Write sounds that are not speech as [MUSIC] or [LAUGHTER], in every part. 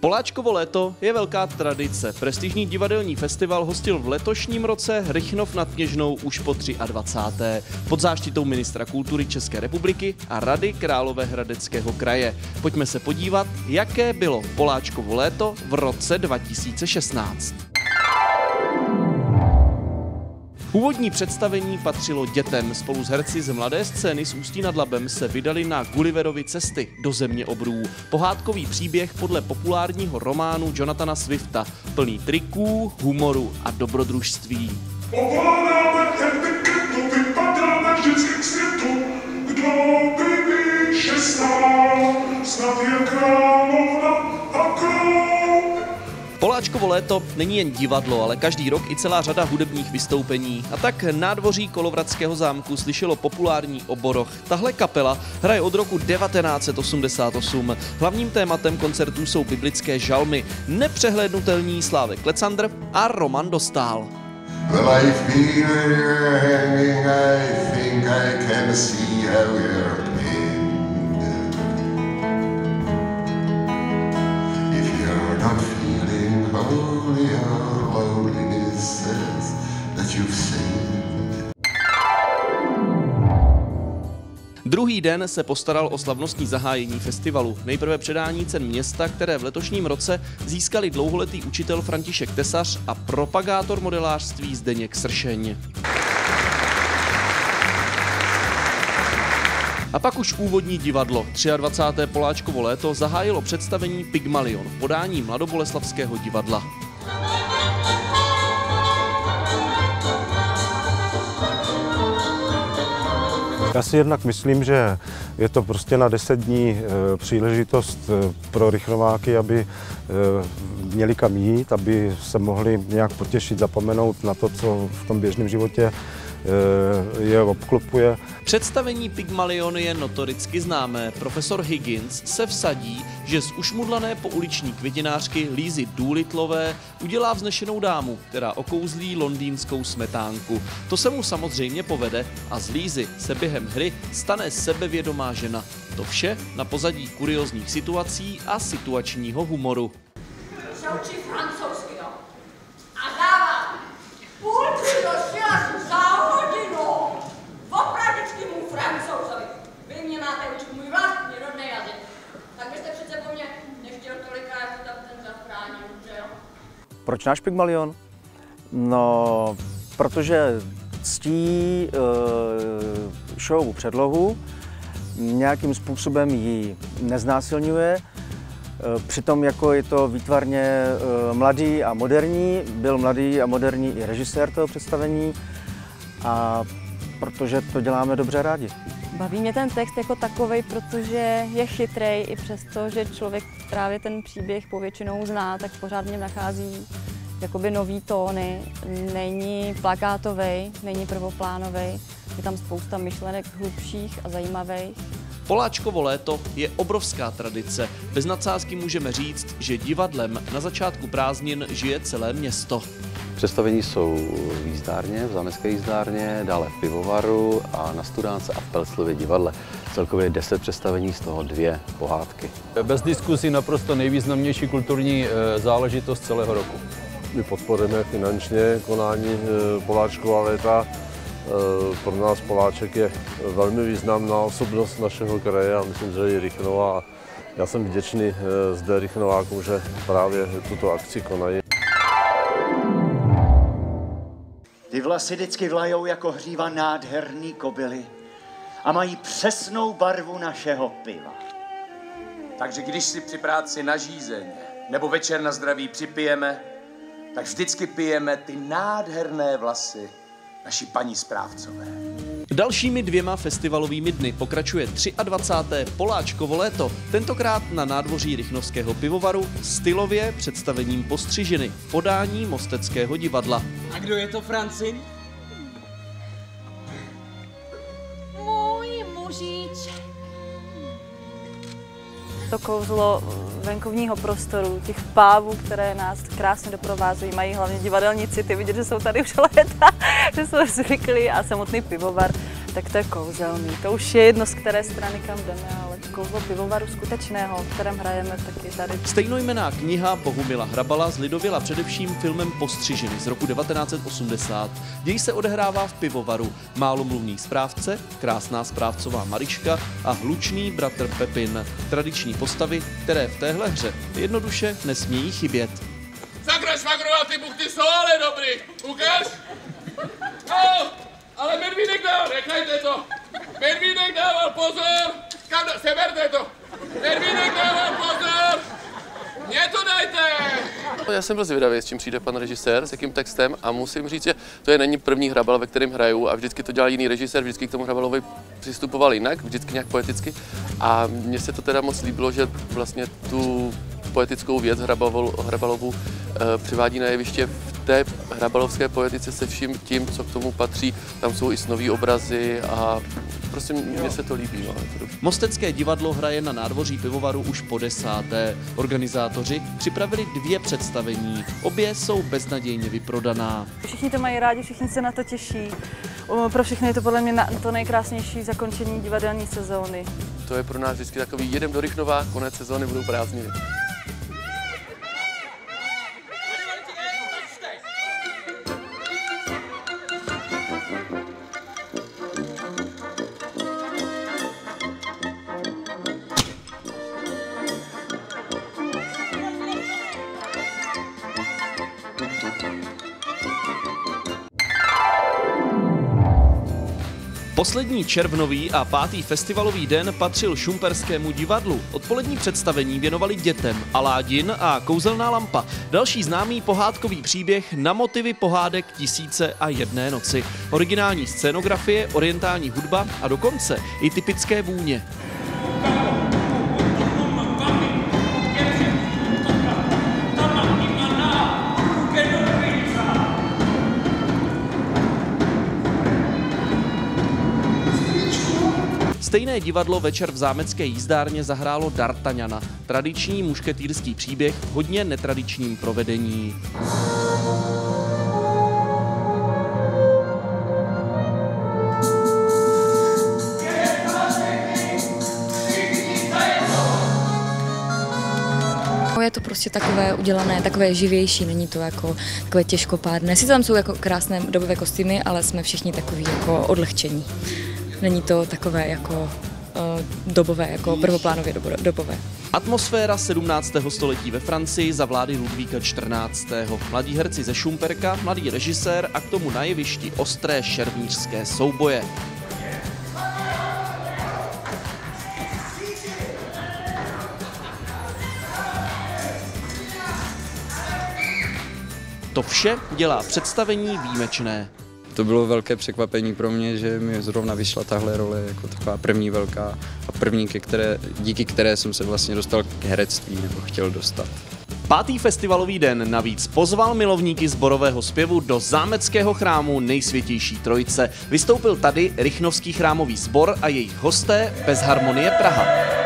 Poláčkovo léto je velká tradice. Prestižní divadelní festival hostil v letošním roce Rychnov nad Kněžnou už po 23. pod záštitou ministra kultury České republiky a Rady Královéhradeckého kraje. Pojďme se podívat, jaké bylo Poláčkovo léto v roce 2016. Původní představení patřilo dětem. Spolu s herci z mladé scény s Ústí nad Labem se vydali na Gulliverovi cesty do země obrů. Pohádkový příběh podle populárního románu Jonathana Swifta, plný triků, humoru a dobrodružství. Kdo by snad je královna. Poláčkovo léto není jen divadlo, ale každý rok i celá řada hudebních vystoupení. A tak nádvoří Kolovradského zámku slyšelo populární oboroch. Tahle kapela hraje od roku 1988. Hlavním tématem koncertů jsou biblické žalmy, nepřehlédnutelní Slávek Klecandr a Roman Dostál. Well, Druhý den se postaral o slavnostní zahájení festivalu. Nejprve předání cen města, které v letošním roce získali dlouholetý učitel František Tesař a propagátor modelářství Zdeněk Sršeň. A pak už úvodní divadlo. 23. Poláčkovo léto zahájilo představení Pygmalion v podání Mladoboleslavského divadla. Já si jednak myslím, že je to prostě na deset dní e, příležitost e, pro rychlováky, aby e, měli kam jít, aby se mohli nějak potěšit, zapomenout na to, co v tom běžném životě Eh, je obklopuje. Představení Pygmalion je notoricky známé. Profesor Higgins se vsadí, že z ušmudlané pouliční květinářky Lízy Doolitlové udělá vznešenou dámu, která okouzlí londýnskou smetánku. To se mu samozřejmě povede a z Lízy se během hry stane sebevědomá žena. To vše na pozadí kuriozních situací a situačního humoru. Se učí francouzsky, no. A dává půlku do Proč náš Pygmalion? No, protože ctí uh, show předlohu, nějakým způsobem ji neznásilňuje, uh, přitom jako je to výtvarně uh, mladý a moderní, byl mladý a moderní i režisér toho představení a protože to děláme dobře rádi. Baví mě ten text jako takový, protože je chytrej i přesto, že člověk právě ten příběh povětšinou zná, tak pořád v něm nachází jakoby nový tóny. Není plakátový, není prvoplánový, je tam spousta myšlenek hlubších a zajímavých. Poláčkovo léto je obrovská tradice. Bez nadsázky můžeme říct, že divadlem na začátku prázdnin žije celé město. Představení jsou v jízdárně, v zámecké jízdárně, dále v pivovaru a na Studánce a v Pelclově divadle. Celkově 10 představení, z toho dvě pohádky. Bez diskusí naprosto nejvýznamnější kulturní eh, záležitost celého roku. My podporujeme finančně konání eh, Poláčkova léta. Eh, pro nás Poláček je velmi významná osobnost našeho kraje a myslím, že i Rychnova. Já jsem vděčný zde Rychnovákům, že právě tuto akci konají. Ty vlasy vždycky vlajou jako hříva nádherný kobily a mají přesnou barvu našeho piva. Takže když si při práci na žízeň nebo večer na zdraví připijeme, tak vždycky pijeme ty nádherné vlasy naší paní správcové. Dalšími dvěma festivalovými dny pokračuje 23. Poláčkovo léto, tentokrát na nádvoří Rychnovského pivovaru, stylově představením postřižiny v podání Mosteckého divadla. A kdo je to, Francin? To kouzlo venkovního prostoru, těch pávů, které nás krásně doprovázejí, mají hlavně divadelníci, ty vidět, že jsou tady už [LAUGHS] léta, že jsou zvyklí a samotný pivovar, tak to je kouzelný. To už je jedno, z které strany kam jdeme, kouzlo pivovaru skutečného, v kterém hrajeme taky tady. Stejnojmená kniha Bohumila Hrabala zlidověla především filmem Postřiženy z roku 1980. Děj se odehrává v pivovaru. Málomluvný správce, krásná správcová Mariška a hlučný bratr Pepin. Tradiční postavy, které v téhle hře jednoduše nesmějí chybět. Sakra švagrova, ty buchty jsou ale dobrý. Ukáž? No, ale Medvídek dal, nechajte to. Medvídek dával pozor. Kam da, seberte to. Medvídek dával pozor. Mně to dajte. Já jsem byl zvědavý, s čím přijde pan režisér, s jakým textem a musím říct, že to je není první hrabal, ve kterém hraju a vždycky to dělal jiný režisér, vždycky k tomu hrabalovi přistupoval jinak, vždycky nějak poeticky a mně se to teda moc líbilo, že vlastně tu poetickou věc Hrabalovu eh, přivádí na jeviště v té hrabalovské poetice se vším tím, co k tomu patří. Tam jsou i snový obrazy a prostě mně se to líbí. No, Mostecké divadlo hraje na nádvoří pivovaru už po desáté. Organizátoři připravili dvě představení. Obě jsou beznadějně vyprodaná. Všichni to mají rádi, všichni se na to těší. Pro všechny je to podle mě to nejkrásnější zakončení divadelní sezóny. To je pro nás vždycky takový jedem do Rychnova, konec sezóny budou prázdniny. Poslední červnový a pátý festivalový den patřil Šumperskému divadlu. Odpolední představení věnovali dětem Aládin a Kouzelná lampa. Další známý pohádkový příběh na motivy pohádek Tisíce a jedné noci. Originální scénografie, orientální hudba a dokonce i typické vůně. Stejné divadlo večer v zámecké jízdárně zahrálo D'Artagnana, tradiční mušketýrský příběh v hodně netradičním provedení. Je to prostě takové udělané, takové živější, není to jako takové těžkopádné. Sice tam jsou jako krásné dobové kostýmy, ale jsme všichni takový jako odlehčení. Není to takové jako uh, dobové, jako prvoplánově dobové. Atmosféra 17. století ve Francii za vlády Ludvíka 14. Mladí herci ze Šumperka, mladý režisér a k tomu na jevišti ostré šermířské souboje. To vše dělá představení výjimečné to bylo velké překvapení pro mě, že mi zrovna vyšla tahle role jako taková první velká a první, ke které, díky které jsem se vlastně dostal k herectví nebo chtěl dostat. Pátý festivalový den navíc pozval milovníky zborového zpěvu do zámeckého chrámu nejsvětější trojice. Vystoupil tady Rychnovský chrámový sbor a jejich hosté bez harmonie Praha.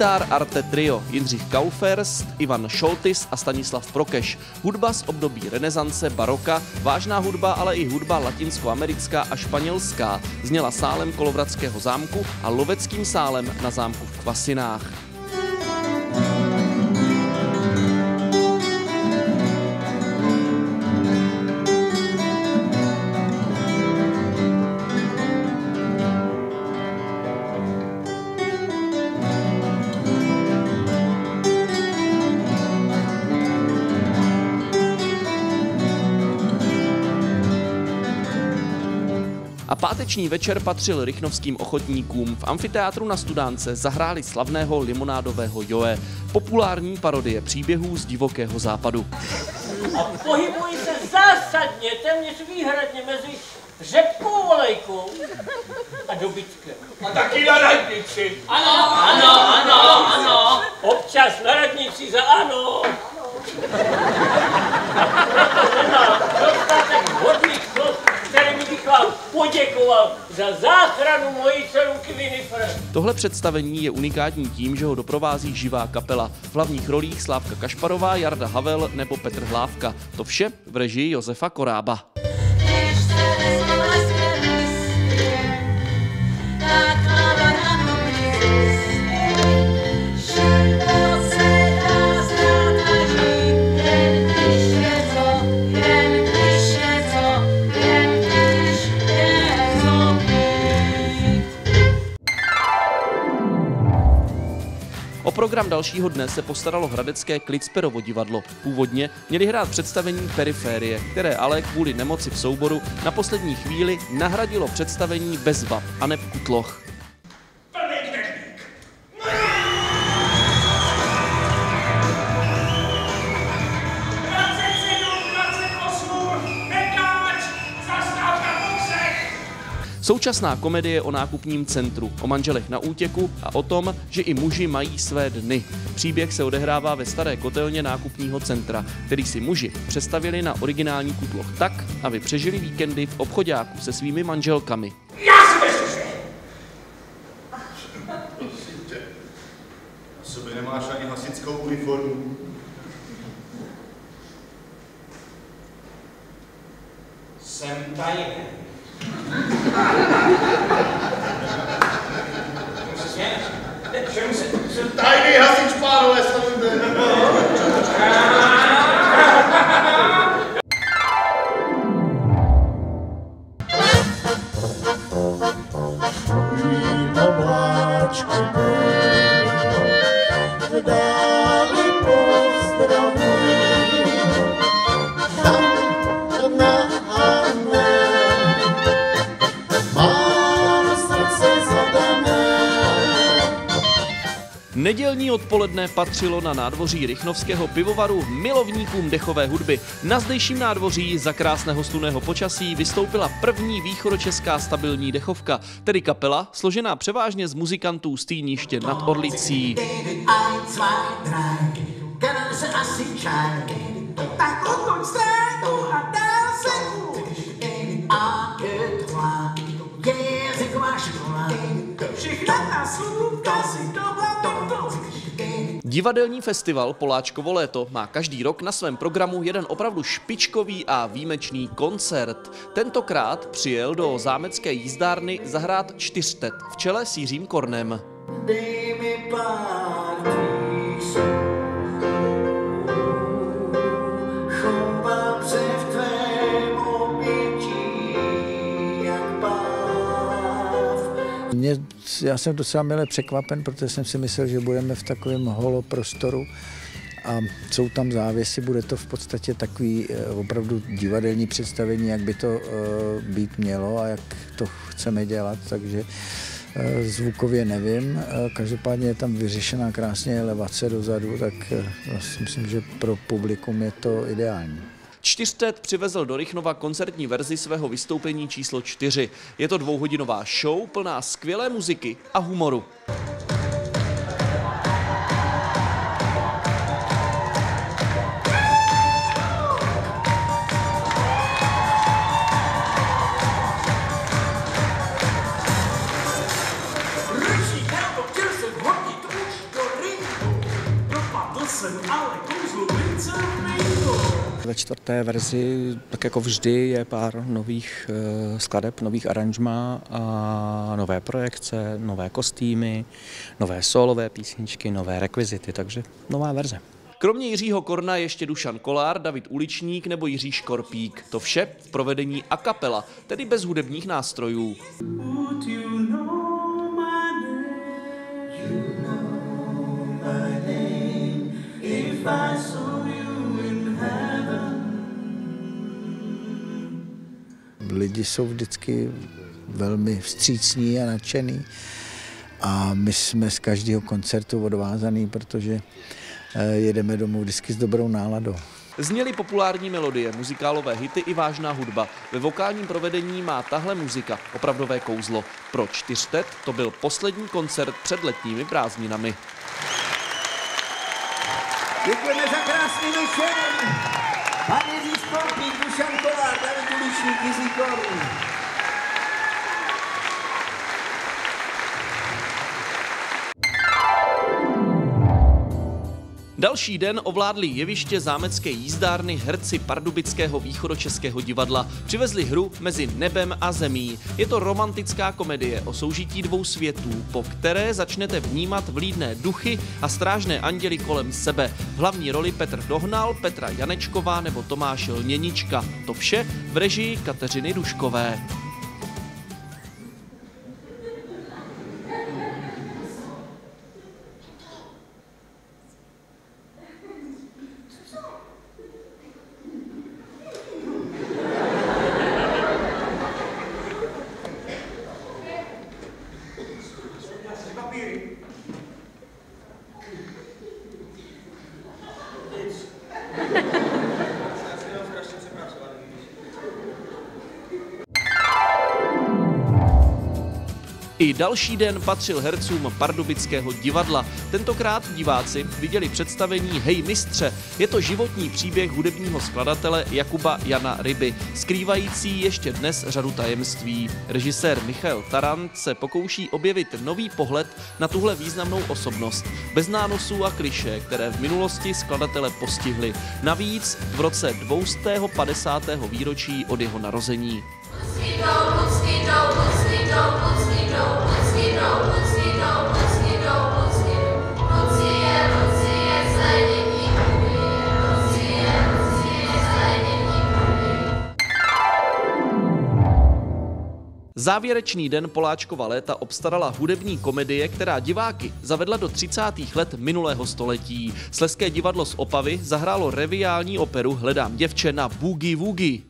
Gitar Arte Trio, Jindřich Kauferst, Ivan Šoltis a Stanislav Prokeš. Hudba z období renesance, baroka, vážná hudba, ale i hudba latinskoamerická a španělská zněla sálem Kolovradského zámku a loveckým sálem na zámku v Kvasinách. A páteční večer patřil rychnovským ochotníkům. V amfiteátru na Studánce zahráli slavného limonádového Joe, populární parodie příběhů z divokého západu. a pohybují se zásadně, téměř výhradně mezi řepkou volejkou a dobytkem. A taky na radnici. Ano, ano, ano, ano. Občas na radnici za ano. Dostatek bych vám poděkoval za záchranu mojí Winifred. Tohle představení je unikátní tím, že ho doprovází živá kapela. V hlavních rolích Slávka Kašparová, Jarda Havel nebo Petr Hlávka. To vše v režii Josefa Korába. Program dalšího dne se postaralo hradecké Klicperovo divadlo. Původně měli hrát představení Periférie, které ale kvůli nemoci v souboru na poslední chvíli nahradilo představení Bezvab a Kutloch. Současná komedie o nákupním centru, o manželech na útěku a o tom, že i muži mají své dny. Příběh se odehrává ve staré kotelně nákupního centra, který si muži přestavili na originální kutloch tak, aby přežili víkendy v obchodáku se svými manželkami. Já že... Na sobě nemáš ani hasičskou uniformu. Nedělní odpoledne patřilo na nádvoří Rychnovského pivovaru milovníkům dechové hudby. Na zdejším nádvoří za krásného slunného počasí vystoupila první východočeská stabilní dechovka, tedy kapela složená převážně z muzikantů z Týniště nad Orlicí. Kadal se asi čaj, tak odkud stranu a dál se A que trois, je řekla škola, všechna ta slůvka si tohle Divadelní festival Poláčkovo léto má každý rok na svém programu jeden opravdu špičkový a výjimečný koncert. Tentokrát přijel do zámecké jízdárny zahrát čtyřtet v čele s Jiřím Kornem. Dej mi pár já jsem docela milé překvapen, protože jsem si myslel, že budeme v takovém holoprostoru a jsou tam závěsy, bude to v podstatě takový eh, opravdu divadelní představení, jak by to uh, být mělo a jak to chceme dělat, takže uh, zvukově nevím. Každopádně je tam vyřešená krásně elevace dozadu, tak si myslím, že pro publikum je to ideální. Čtyřtet přivezl do Rychnova koncertní verzi svého vystoupení číslo 4. Je to dvouhodinová show plná skvělé muziky a humoru. Ve čtvrté verzi, tak jako vždy, je pár nových eh, skladeb, nových aranžmá a nové projekce, nové kostýmy, nové solové písničky, nové rekvizity, takže nová verze. Kromě Jiřího Korna ještě Dušan Kolár, David Uličník nebo Jiří Škorpík. To vše v provedení a kapela, tedy bez hudebních nástrojů. If I saw Lidi jsou vždycky velmi vstřícní a nadšený a my jsme z každého koncertu odvázaný, protože eh, jedeme domů vždycky s dobrou náladou. Zněly populární melodie, muzikálové hity i vážná hudba. Ve vokálním provedení má tahle muzika opravdové kouzlo. Pro čtyřtet to byl poslední koncert před letními prázdninami. Děkujeme za krásný večer. Pan Jiří Skorpík, Dušan Kolár, David Uličník, Další den ovládli jeviště zámecké jízdárny herci Pardubického východočeského divadla. Přivezli hru mezi nebem a zemí. Je to romantická komedie o soužití dvou světů, po které začnete vnímat vlídné duchy a strážné anděly kolem sebe. V hlavní roli Petr Dohnal, Petra Janečková nebo Tomáš Lněnička. To vše v režii Kateřiny Duškové. I další den patřil hercům Pardubického divadla. Tentokrát diváci viděli představení Hej mistře. Je to životní příběh hudebního skladatele Jakuba Jana Ryby, skrývající ještě dnes řadu tajemství. Režisér Michal Tarant se pokouší objevit nový pohled na tuhle významnou osobnost, bez nánosů a kliše, které v minulosti skladatele postihly. Navíc v roce 250. výročí od jeho narození. Závěrečný den Poláčkova léta obstarala hudební komedie, která diváky zavedla do 30. let minulého století. Sleské divadlo z Opavy zahrálo reviální operu Hledám děvče na Boogie Woogie.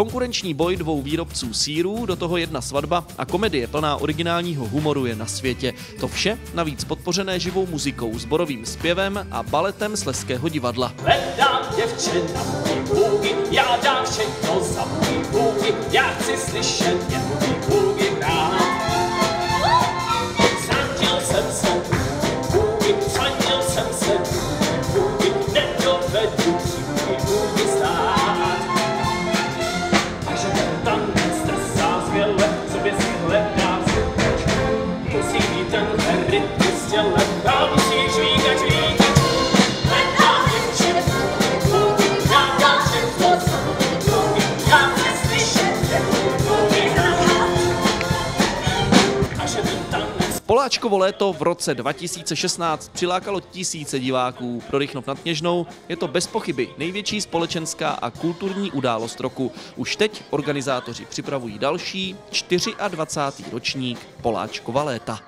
Konkurenční boj dvou výrobců sírů, do toho jedna svatba a komedie plná originálního humoru je na světě. To vše navíc podpořené živou muzikou, sborovým zpěvem a baletem Sleského divadla. Hledám děvče na můj bůgy, já dám všechno za já chci slyšet jen Poláčkovo léto v roce 2016 přilákalo tisíce diváků. Pro Rychnov nad Kněžnou je to bez pochyby největší společenská a kulturní událost roku. Už teď organizátoři připravují další 24. ročník Poláčkova léta.